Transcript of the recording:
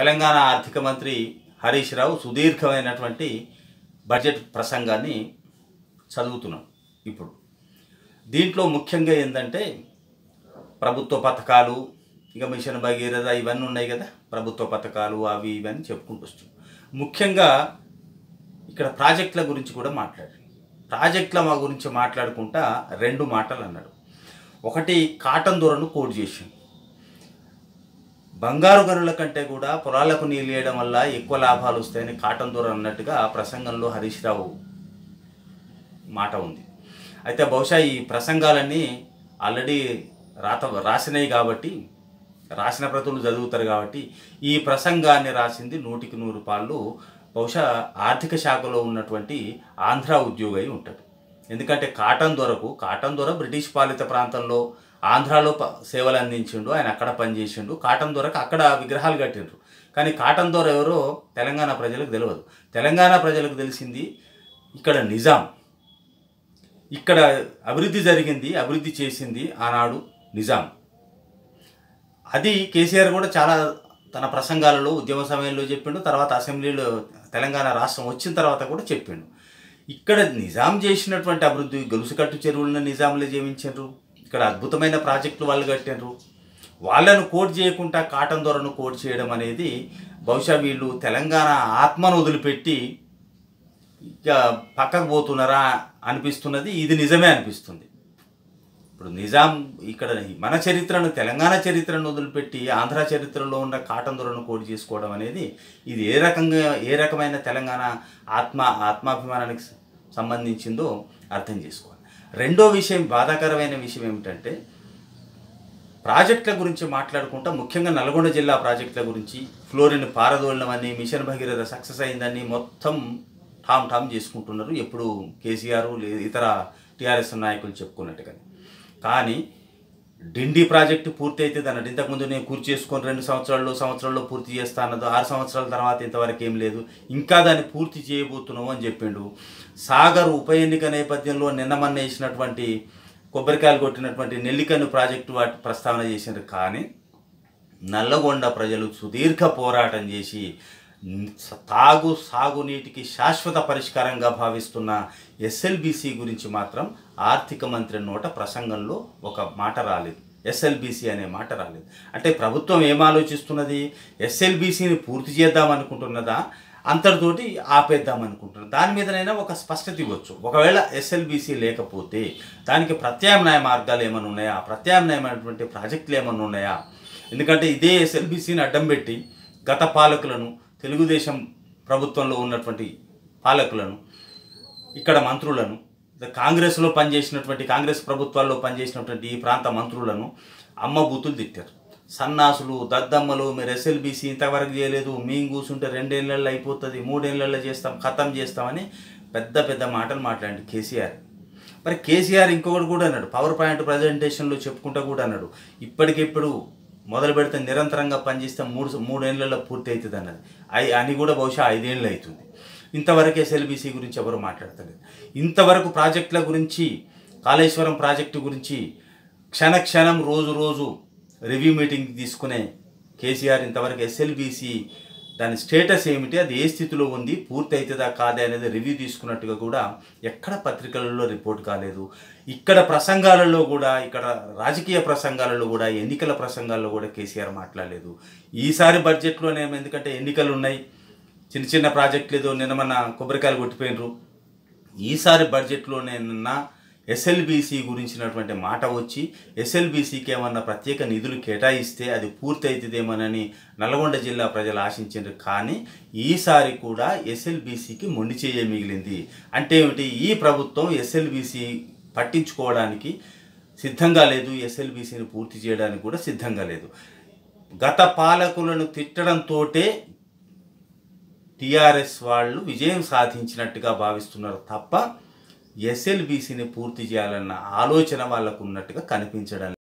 తెలంగాణ ఆర్థిక మంత్రి హరీష్ రావు సుదీర్ఘమైనటువంటి బడ్జెట్ ప్రసంగాన్ని చదువుతున్నాం ఇప్పుడు. దీంట్లో ముఖ్యంగా ఏంటంటే ప్రభుత్వ పథకాలు ఇక మిషన్ భగీరథ ఇవన్నీ ఉన్నాయి కదా ప్రభుత్వ పథకాలు అవి ఇవన్నీ చెప్పుకుంటూ వస్తున్నాం. ముఖ్యంగా ఇక్కడ ప్రాజెక్టుల గురించి కూడా మాట్లాడారు. ప్రాజెక్టుల మా గురించి మాట్లాడుకుంటా రెండు మాటలు అన్నాడు. ఒకటి కాటన్ దూరను కోడ్ చేసిండు బంగారు గనుల కంటే కూడా పొలాలకు నీళ్ళు వేయడం వల్ల ఎక్కువ లాభాలు వస్తాయని కాటన్ దొర అన్నట్టుగా ఆ ప్రసంగంలో హరీష్ రావు మాట ఉంది. అయితే బహుశా ఈ ప్రసంగాలన్నీ ఆల్రెడీ రాత రాసినవి కాబట్టి రాసిన ప్రతులు చదువుతారు కాబట్టి ఈ ప్రసంగాన్ని రాసింది నూటికి నూరు పాళ్ళు బహుశా ఆర్థిక శాఖలో ఉన్నటువంటి ఆంధ్ర ఉద్యోగి ఉంటాడు ఎందుకంటే కాటన్ దొరకు కాటన్ దొర బ్రిటిష్ పాలిత ప్రాంతంలో ఆంధ్రాలో ప- సేవలు అందించిండు ఆయన అక్కడ పనిచేసిండు. కాటన్ దొరకు అక్కడ విగ్రహాలు కట్టిండ్రు. కానీ కాటన్ దొర ఎవరో తెలంగాణ ప్రజలకు తెలియదు తెలంగాణ ప్రజలకు తెలిసింది ఇక్కడ నిజాం. ఇక్కడ అభివృద్ధి జరిగింది అభివృద్ధి చేసింది ఆనాడు నిజాం. అది కేసీఆర్ కూడా చాలా తన ప్రసంగాలలో ఉద్యమ సమయంలో చెప్పిండు తర్వాత అసెంబ్లీలో తెలంగాణ రాష్ట్రం వచ్చిన తర్వాత కూడా చెప్పిండు. ఇక్కడ నిజాం చేసినటువంటి అభివృద్ధి గొలుసుకట్టు చెరువులను నిజాంలో జీవించారు ఇక్కడ అద్భుతమైన ప్రాజెక్టులు వాళ్ళు కట్టారు వాళ్ళను కోట్ చేయకుండా కాటన్ దొరను కోట్ చేయడం అనేది బహుశా వీళ్ళు తెలంగాణ ఆత్మను వదిలిపెట్టి ఇక పక్కకు పోతున్నారా అనిపిస్తున్నది ఇది నిజమే అనిపిస్తుంది. ఇప్పుడు నిజాం ఇక్కడ మన చరిత్రను తెలంగాణ చరిత్రను వదిలిపెట్టి ఆంధ్ర చరిత్రలో ఉన్న కాటన్ దొరను కోడి చేసుకోవడం అనేది ఇది ఏ రకంగా ఏ రకమైన తెలంగాణ ఆత్మ ఆత్మాభిమానానికి సంబంధించిందో అర్థం చేసుకోవాలి. రెండో విషయం బాధాకరమైన విషయం ఏమిటంటే ప్రాజెక్టుల గురించి మాట్లాడుకుంటా ముఖ్యంగా నల్గొండ జిల్లా ప్రాజెక్టుల గురించి ఫ్లోరిన్ పారదోలనమని మిషన్ భగీరథ సక్సెస్ అయిందని మొత్తం ఠామ్ ఠామ్ చేసుకుంటున్నారు. ఎప్పుడు కేసీఆర్ ఇతర టీఆర్ఎస్ నాయకులు చెప్పుకున్నట్టుగా కానీ డిండి ప్రాజెక్టు పూర్తి అవుతుంది ఇంతకుముందు నేను కూర్చి చేసుకొని రెండు సంవత్సరాల్లో సంవత్సరాల్లో పూర్తి చేస్తా అన్నది ఆరు సంవత్సరాల తర్వాత ఇంతవరకు ఏం లేదు. ఇంకా దాన్ని పూర్తి చేయబోతున్నావు అని చెప్పిండు. సాగర్ ఉప ఎన్నిక నేపథ్యంలో నిన్న మొన్న వేసినటువంటి కొబ్బరికాయలు కొట్టినటువంటి నెల్లికన్ను ప్రాజెక్టు వాటి ప్రస్తావన చేసినారు కానీ నల్లగొండ ప్రజలు సుదీర్ఘ పోరాటం చేసి తాగు సాగునీటికి శాశ్వత పరిష్కారంగా భావిస్తున్న ఎస్ఎల్బిసి గురించి మాత్రం ఆర్థిక మంత్రి నోట ప్రసంగంలో ఒక మాట రాలేదు. ఎస్ఎల్బిసి అనే మాట రాలేదు. అంటే ప్రభుత్వం ఏం ఆలోచిస్తున్నది? ఎస్ఎల్బిసిని పూర్తి చేద్దాం అనుకుంటున్నదా అంతటితోటి ఆపేద్దాం అనుకుంటున్నారు దాని మీదనైనా ఒక స్పష్టత ఇవ్వచ్చు. ఒకవేళ ఎస్ఎల్బిసి లేకపోతే దానికి ప్రత్యామ్నాయ మార్గాలు ఏమైనా ఉన్నాయా? ప్రత్యామ్నాయమైనటువంటి ప్రాజెక్టులు ఏమైనా ఉన్నాయా? ఎందుకంటే ఇదే ఎస్ఎల్బిసిని అడ్డం పెట్టి గత పాలకులను తెలుగుదేశం ప్రభుత్వంలో ఉన్నటువంటి పాలకులను ఇక్కడ మంత్రులను కాంగ్రెస్లో పనిచేసినటువంటి కాంగ్రెస్ ప్రభుత్వాల్లో పనిచేసినటువంటి ఈ ప్రాంత మంత్రులను అమ్మ బూతులు తిట్టారు. సన్నాసులు దద్దమ్మలు మీరు ఎస్ఎల్బీసీ ఇంతవరకు చేయలేదు మేము కూర్చుంటే రెండేళ్ళల్లో అయిపోతుంది మూడేళ్ళల్లో చేస్తాం ఖతం చేస్తామని పెద్ద పెద్ద మాటలు మాట్లాడండి కేసీఆర్. మరి కేసీఆర్ ఇంకొకటి కూడా అన్నాడు పవర్ పాయింట్ ప్రజెంటేషన్లో చెప్పుకుంటా కూడా అన్నాడు ఇప్పటికిప్పుడు మొదలు పెడితే నిరంతరంగా పనిచేస్తే మూడు మూడేళ్ళలో పూర్తి అవుతుంది అన్నది. అని కూడా బహుశా ఐదేళ్ళు అవుతుంది. ఇంతవరకు ఎస్ఎల్బీసీ గురించి ఎవరు మాట్లాడతలేదు. ఇంతవరకు ప్రాజెక్టుల గురించి కాళేశ్వరం ప్రాజెక్టు గురించి క్షణ క్షణం రోజు రోజు రివ్యూ మీటింగ్ తీసుకునే కేసీఆర్ ఇంతవరకు ఎస్ఎల్బీసీ దాని స్టేటస్ ఏమిటి అది ఏ స్థితిలో ఉంది పూర్తి అవుతుందా కాదా అనేది రివ్యూ తీసుకున్నట్టుగా కూడా ఎక్కడ పత్రికలలో రిపోర్ట్ కాలేదు. ఇక్కడ ప్రసంగాలలో కూడా ఇక్కడ రాజకీయ ప్రసంగాలలో కూడా ఎన్నికల ప్రసంగాల్లో కూడా కేసీఆర్ మాట్లాడలేదు. ఈసారి బడ్జెట్లోనే ఎందుకంటే ఎన్నికలు ఉన్నాయి. చిన్న చిన్న ప్రాజెక్టులు ఏదో నిన్న మన కొబ్బరికాయలు కొట్టిపోయినరు. ఈసారి బడ్జెట్లోనే నిన్న ఎస్ఎల్బీసీ గురించినటువంటి మాట వచ్చి ఎస్ఎల్బీసీకి ఏమన్నా ప్రత్యేక నిధులు కేటాయిస్తే అది పూర్తి అవుతుందేమోనని నల్గొండ జిల్లా ప్రజలు ఆశించారు కానీ ఈసారి కూడా ఎస్ఎల్బీసీకి మొండి చేయ మిగిలింది. అంటే ఏమిటి? ఈ ప్రభుత్వం ఎస్ఎల్బీసీ పట్టించుకోవడానికి సిద్ధంగా లేదు. ఎస్ఎల్బీసీని పూర్తి చేయడానికి కూడా సిద్ధంగా లేదు. గత పాలకులను తిట్టడంతోటే టీఆర్ఎస్ వాళ్ళు విజయం సాధించినట్టుగా భావిస్తున్నారు తప్ప ఎస్ఎల్బీసీని పూర్తి చేయాలన్న ఆలోచన వాళ్ళకు ఉన్నట్టుగా కనిపించడం